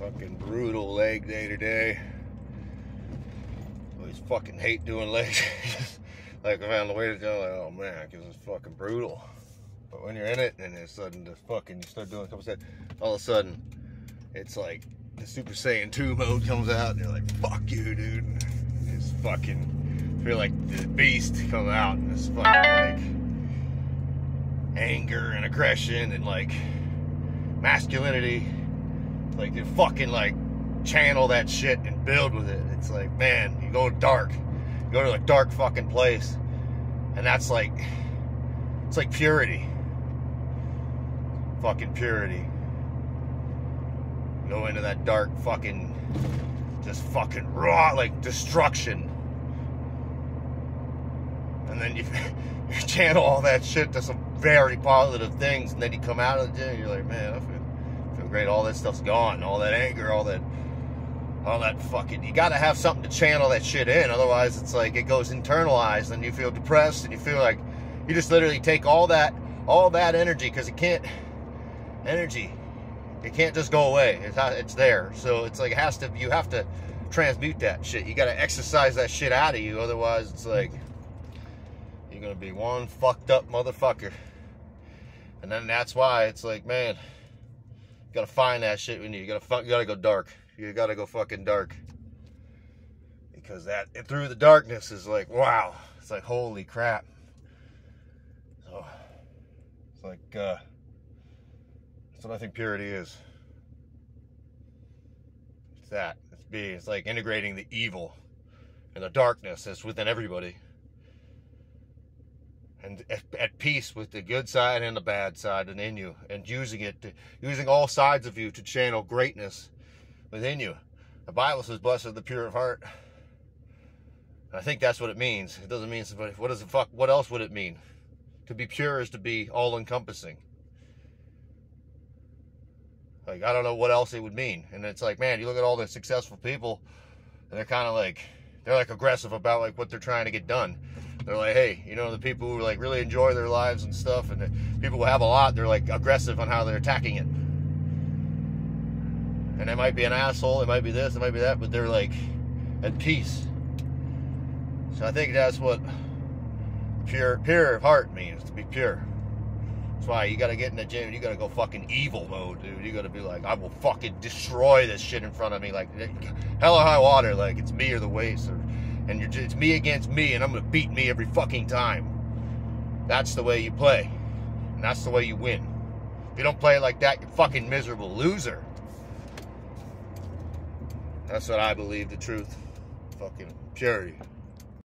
Fucking brutal leg day today. Always fucking hate doing legs. like I found the way to go, like, oh man, because it's fucking brutal. But when you're in it and it's sudden the fucking you start doing a couple sets, all of a sudden it's like the Super Saiyan 2 mode comes out and you're like, fuck you, dude. It's fucking feel like the beast come out and it's fucking like anger and aggression and like masculinity like you fucking like channel that shit and build with it. It's like, man, you go dark. You go to a dark fucking place. And that's like it's like purity. Fucking purity. Go into that dark fucking just fucking raw like destruction. And then you, you channel all that shit to some very positive things, and then you come out of the gym and you're like, man, I feel feel great. All that stuff's gone. All that anger, all that, all that fucking. You got to have something to channel that shit in. Otherwise, it's like it goes internalized, and you feel depressed, and you feel like you just literally take all that, all that energy because it can't. Energy, it can't just go away. It's it's there. So it's like it has to. You have to transmute that shit. You got to exercise that shit out of you. Otherwise, it's like you're gonna be one fucked up motherfucker. And then that's why it's like, man, gotta find that shit when you, you gotta you gotta go dark. You gotta go fucking dark. Because that through the darkness is like, wow. It's like holy crap. So it's like uh that's what I think purity is. It's that. It's be it's like integrating the evil and the darkness that's within everybody and at peace with the good side and the bad side and in you and using it to, using all sides of you to channel greatness within you. The bible says blessed are the pure of heart. And i think that's what it means. It doesn't mean what does the fuck what else would it mean? To be pure is to be all encompassing like i don't know what else it would mean. And it's like man you look at all the successful people and they're kind of like they're like aggressive about like what they're trying to get done they're like, hey, you know, the people who like really enjoy their lives and stuff, and the people who have a lot, they're like aggressive on how they're attacking it. And it might be an asshole, it might be this, it might be that, but they're like at peace. So I think that's what pure, pure of heart means to be pure. That's why you gotta get in the gym. You gotta go fucking evil mode, dude. You gotta be like, I will fucking destroy this shit in front of me, like hell or high water. Like it's me or the weights, or and just, it's me against me, and I'm gonna beat me every fucking time. That's the way you play, and that's the way you win. If you don't play like that, you're fucking miserable loser. That's what I believe. The truth, fucking purity.